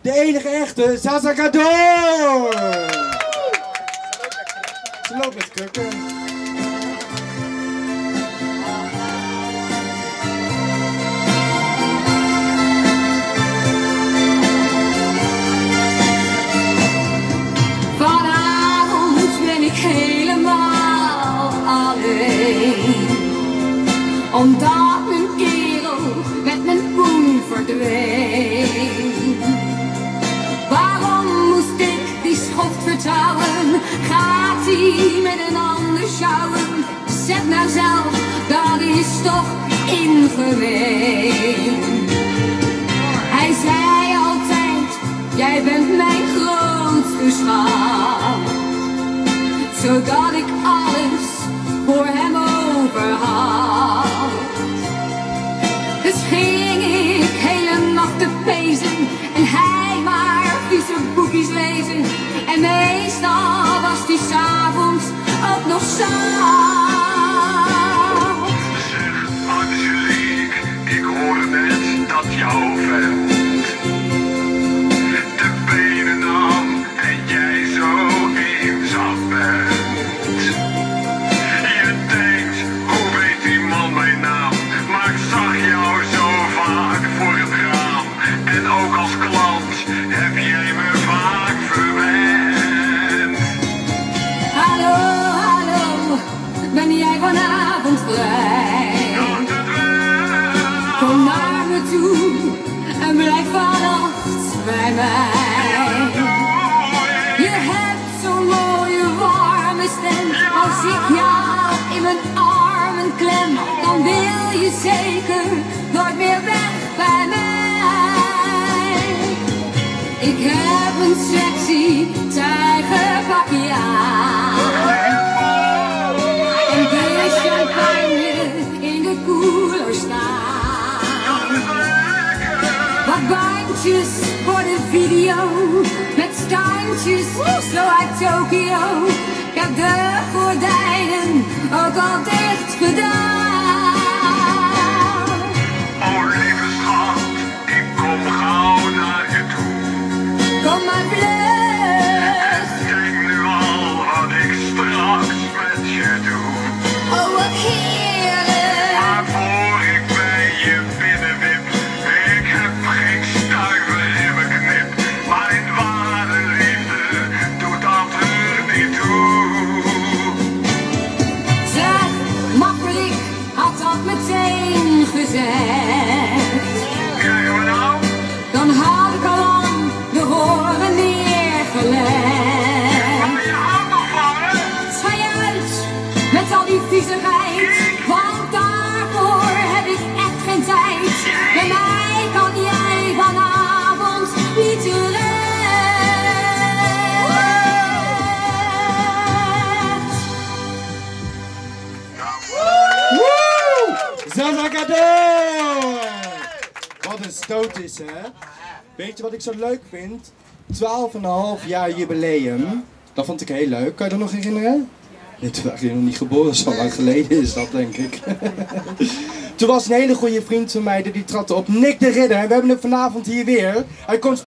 de enige echte Zaza Gador! Ze loopt met ik helemaal alleen. Omdat hij met een ander sjouwen? Zet nou zelf, dat is toch ingemeen. Hij zei altijd, jij bent mijn grootste schat. Zodat ik alles voor hem overhad. Dus ging ik hele nachten pezen en hij maar vieze boekjes lezen. En meestal was die s'avonds ook nog zat. Zeg, Angelique, ik hoor net dat jouw vent Je hebt zo'n mooie warme stem. Als ik jou in mijn armen klem, dan wil je zeker nooit meer weg bij mij. Ik heb een sexy tijgerpakje aan. Wat bandjes voor de video met standjes zo uit Tokio. Ik heb de gordijnen ook al dicht want daarvoor heb ik echt geen tijd. Bij mij kan jij vanavond niet terecht. Woe! Wat een stoot is, hè? Weet je wat ik zo leuk vind? 12,5 jaar jubileum. Dat vond ik heel leuk. Kan je dat nog herinneren? Toen was nog niet geboren, zo lang geleden is dat, denk ik. toen was een hele goede vriend van mij, die trad op, Nick de Ridder. En we hebben hem vanavond hier weer. Hij komt